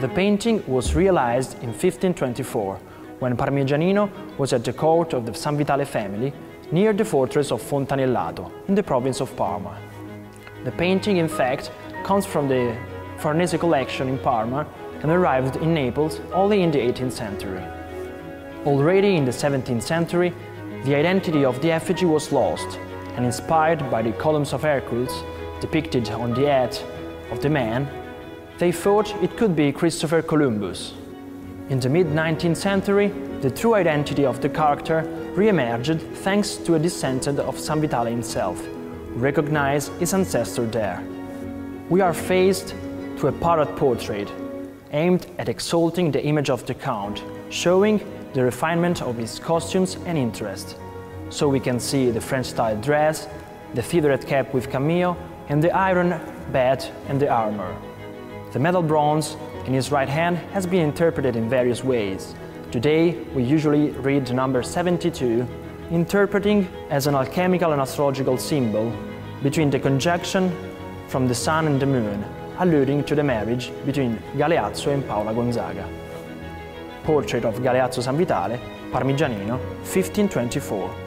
The painting was realized in 1524, when Parmigianino was at the court of the Sanvitale family near the fortress of Fontanellato in the province of Parma. The painting, in fact, comes from the Farnese collection in Parma and arrived in Naples only in the 18th century. Already in the 17th century, the identity of the effigy was lost, and inspired by the columns of Hercules depicted on the head of the man, they thought it could be Christopher Columbus. In the mid-19th century, the true identity of the character re-emerged thanks to a descendant of Sanvitale himself, who recognized his ancestor there. We are faced to a parade portrait, aimed at exalting the image of the Count, showing the refinement of his costumes and interest. So we can see the French-style dress, the feathered cap with cameo, and the iron bed and the armor. The medal bronze in his right hand has been interpreted in various ways. Today, we usually read the number 72, interpreting as an alchemical and astrological symbol between the conjunction from the sun and the moon, alluding to the marriage between Galeazzo and Paola Gonzaga. Portrait of Galeazzo Sanvitale, Parmigianino, 1524.